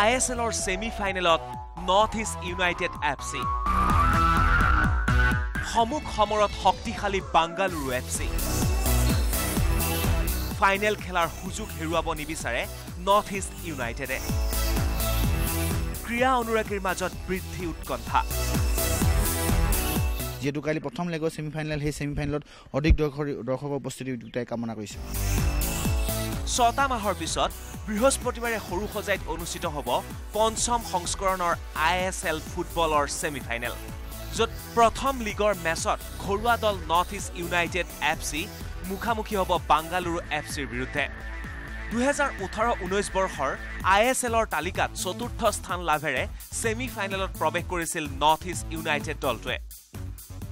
আই S এলৰ semi ফাইনেলত north east united F C সমুখ সমৰত শক্তিশালী বাংগালুৰু এফ চি ফাইনেল খেলাৰ সুযোগ হেৰুৱাব নিবিচাৰে নৰ্থ ইষ্ট ইউনাইটেডে ক্ৰীড়া অনুৰাগীৰ মাজত বৃদ্ধি উৎকণ্ঠা। যিহেতু কালি প্ৰথম লেগৰ ছেমি ফাইনেল সেই ছেমি ফাইনেলত অধিক দৰ্শক দৰ্শকৰ উপস্থিতি দুটাই কামনা কৰিছে। ছটা মাহৰ পিছত বৃহস্পতিবাৰে সৰু সজাইত অনুষ্ঠিত হ'ব পঞ্চম সংস্কৰণৰ আই এছ এল ফুটবলৰ ছেমি ফাইনেল য'ত প্ৰথম লীগৰ মেচত ঘৰুৱা দল North East United F C মুখামুখি হ'ব বাংগালুৰু এফ চিৰ বিৰুদ্ধে। দুহেজাৰ ওঠৰ ঊনৈছ বৰ্ষৰ আই এছ এলৰ তালিকাত চতুৰ্থ স্থান লাভেৰে ছেমি ফাইনেলত প্ৰৱেশ কৰিছিল নৰ্থ ইষ্ট ইউনাইটেড দলটোৱে।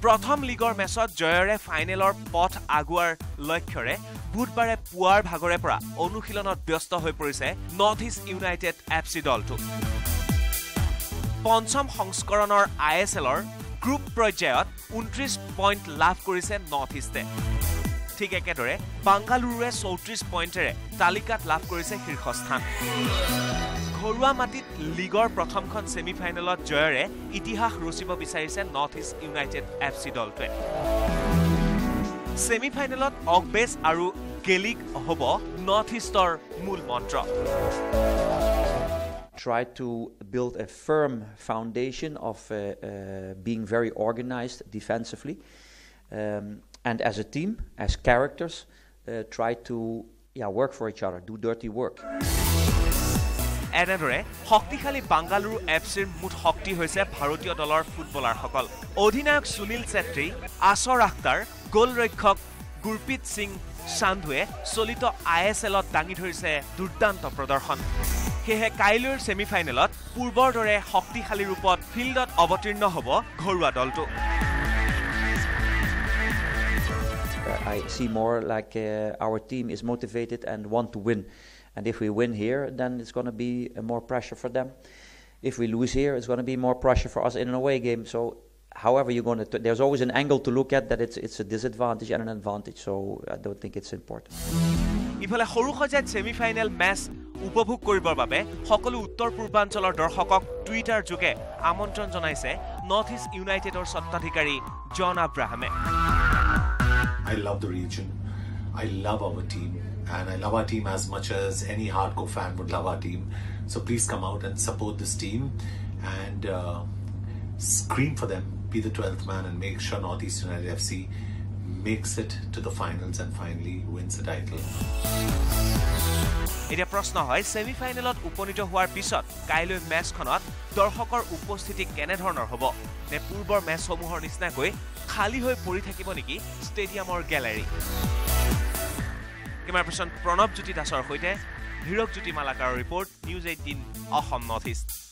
প্ৰথম লীগৰ মেচত জয়েৰে ফাইনেলৰ পথ আগুৱাৰ লক্ষ্যৰে বুধবাৰে পুৱাৰ ভাগৰে পৰা অনুশীলনত ব্যস্ত হৈ পৰিছে North East United F C দলটো। পঞ্চম সংস্কৰণৰ আই এছ এলৰ গ্ৰুপ পৰ্যায়ত ঊনত্ৰিছ পইণ্ট লাভ কৰিছে নৰ্থ ইষ্টে। ঠিক একেদৰে বাংগালুৰুৱে চৌত্ৰিছ পইণ্টেৰে তালিকাত লাভ কৰিছে শীৰ্ষস্থান। ঘৰুৱা মাটিত লীগৰ প্ৰথমখন ছেমি ফাইনেলত জয়েৰে ইতিহাস ৰচিব বিচাৰিছে North East United F C দলটোৱে। ছেমি ফাইনেলত অকবেজ আৰু গেলিক হ'ব নৰ্থ ইষ্টৰ মূল মন্ত্ৰ try to build a firm foundation of uh, uh, being very organized defensively. Um, and as a team, as characters, uh, try to yeah, work for each other, do dirty work. এনেদৰে শক্তিশালী Bengaluru F চিৰ মুঠ শক্তি হৈছে ভাৰতীয় দলৰ ফুটবলাৰসকল অধিনায়ক সুনীল ছেত্ৰী আছৰ আখতাৰ গ'লৰক্ষক গুৰপ্ৰীত সিং সান্ধুৱে চলিত আই এছ এলত দাঙি ধৰিছে দুৰ্দান্ত প্ৰদৰ্শন সেয়েহে কাইলৈৰ ছেমি ফাইনেলত পূৰ্বৰ দৰে শক্তিশালী ৰূপত ফিল্ডত অৱতীৰ্ণ হ'ব ঘৰুৱা দলটো Uh, I see more like uh, our team is motivated and want to win. And if we win here, then it's going to be uh, more pressure for them. If we lose here, it's going to be more pressure for us in an away game. So, however you're going to, there's always an angle to look at that it's it's a disadvantage and an advantage. So, I don't think it's important. ইফালে সৰু সজাইত semi final match উপভোগ কৰিবৰ বাবে সকলো উত্তৰ পূৰ্বাঞ্চলৰ দৰ্শকক Twitter যোগে আমন্ত্ৰণ জনাইছে নৰ্থ ইষ্ট ইউনাইটেডৰ স্বত্বাধিকাৰী জন আব্ৰাহামে I love the region. I love our team. And I love our team as much as any hardcore fan would love our team. So please come out and support this team and uh, scream for them. Be the 12th man and make sure Northeast United FC makes it to the finals and finally wins the title. এতিয়া প্ৰশ্ন হয় semi ফাইনেলত উপনীত হোৱাৰ পিছত কাইলৈ মেচখনত দৰ্শকৰ উপস্থিতি কেনেধৰণৰ হ'ব? নে পূৰ্বৰ মেচসমূহৰ নিচিনাকৈ খালী হৈ পৰি থাকিব নেকি ষ্টেডিয়ামৰ gallery? Camera person Pranab Jyoti দাসৰ সৈতে Hirak Jyoti মালাকাৰৰ report news eighteen Assam North East.